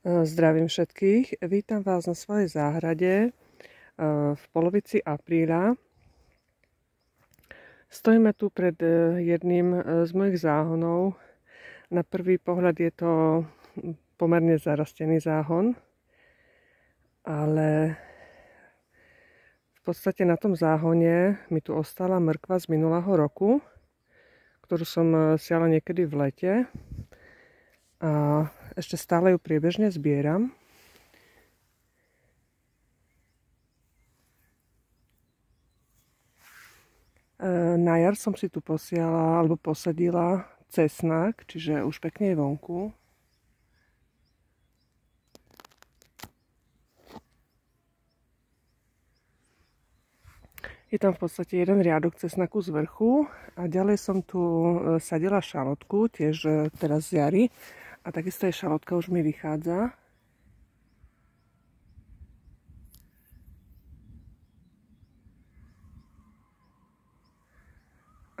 E, zdravím všetkých. Vítam vás na svojej záhrade e, v polovici apríla. Stojíme tu pred e, jedným z mojich záhonov. Na prvý pohľad je to pomerne zarastený záhon, ale v podstate na tom záhone mi tu ostala mrkva z minulého roku, ktorú som siala niekedy v lete. A ešte stále ju priebežne zbieram. E, na jar som si tu posiala alebo posadila cesnak, čiže už pekne je vonku. Je tam v podstate jeden riadok cesnaku z vrchu a ďalej som tu e, sadila šalotku, tiež e, teraz z jary. A takisto aj šalotka už mi vychádza.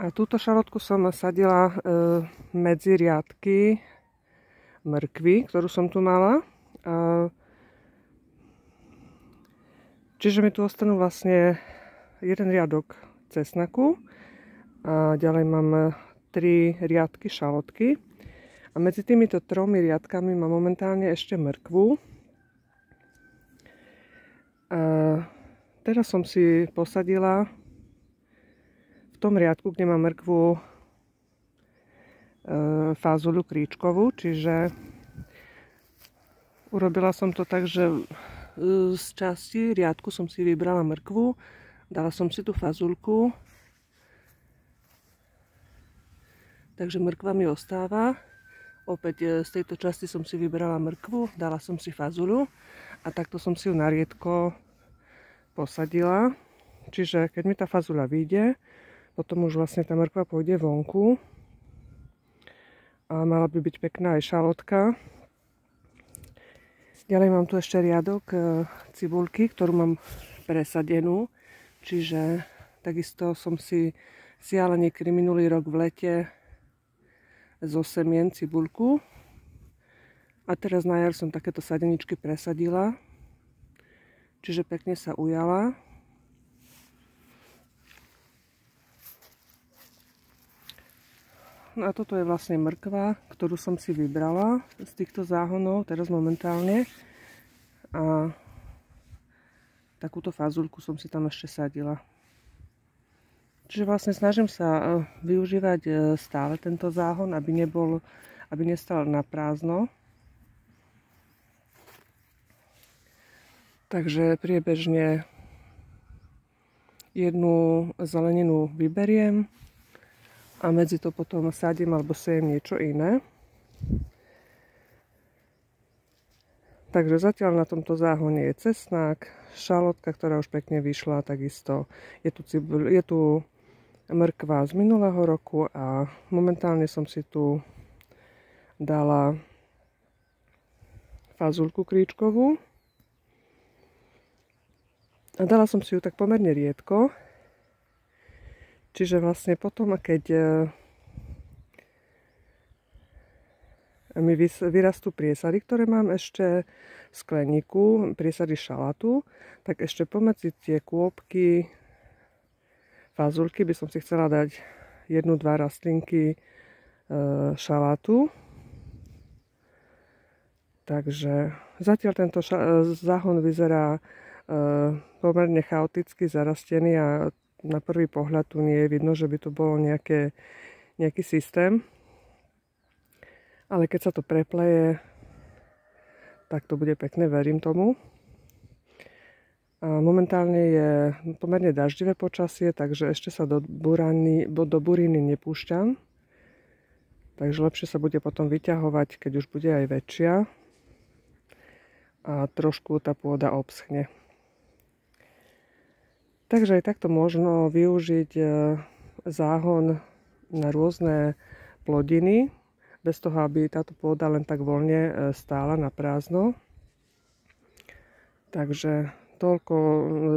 A túto šalotku som sadila e, medzi riadky mrkvy, ktorú som tu mala. A, čiže mi tu ostanú vlastne jeden riadok cesnaku a ďalej mám tri riadky šalotky. A medzi týmito tromi riadkami mám momentálne ešte mrkvu. A teraz som si posadila v tom riadku, kde mám mrkvu e, kríčkovú, čiže urobila som to tak, že e, z časti riadku som si vybrala mrkvu, dala som si tú fazulku, takže mrkva mi ostáva. Opäť e, z tejto časti som si vybrala mrkvu, dala som si fazulu a takto som si ju na riedko posadila. Čiže keď mi tá fazula vyjde, potom už vlastne tá mrkva pôjde vonku. A mala by byť pekná aj šalotka. Ďalej mám tu ešte riadok e, cibulky, ktorú mám presadenú. Čiže takisto som si siala niekedy minulý rok v lete zo semien cibulku. A teraz na jar som takéto sadeničky presadila. Čiže pekne sa ujala. No a toto je vlastne mrkva, ktorú som si vybrala z týchto záhonov, teraz momentálne. A takúto fazulku som si tam ešte sadila. Čiže vlastne snažím sa e, využívať e, stále tento záhon, aby nebol, aby nestal na prázdno. Takže priebežne jednu zeleninu vyberiem a medzi to potom sadím alebo sejem niečo iné. Takže zatiaľ na tomto záhone je cesnák, šalotka, ktorá už pekne vyšla, takisto je tu, cibul, je tu mrkva z minulého roku a momentálne som si tu dala fazulku kríčkovú. A dala som si ju tak pomerne riedko. Čiže vlastne potom, keď e, mi vyrastú priesady, ktoré mám ešte v skleníku, priesady šalatu, tak ešte pomedzi tie kôpky fazulky by som si chcela dať jednu, dva rastlinky e, šalátu. Takže zatiaľ tento e, záhon vyzerá e, pomerne chaoticky zarastený a na prvý pohľad tu nie je vidno, že by to bolo nejaké, nejaký systém. Ale keď sa to prepleje, tak to bude pekné, verím tomu. Momentálne je pomerne daždivé počasie, takže ešte sa do, burany, do buriny nepúšťam. Takže lepšie sa bude potom vyťahovať, keď už bude aj väčšia. A trošku tá pôda obschne. Takže aj takto možno využiť e, záhon na rôzne plodiny, bez toho, aby táto pôda len tak voľne e, stála na prázdno. Takže toľko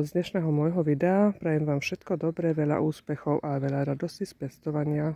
z dnešného môjho videa. Prajem vám všetko dobré, veľa úspechov a veľa radosti z pestovania.